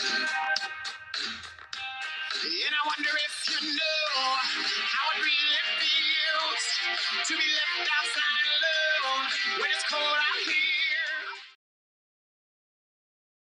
And I wonder if you know how it really feels to be left outside alone when it's cold out here.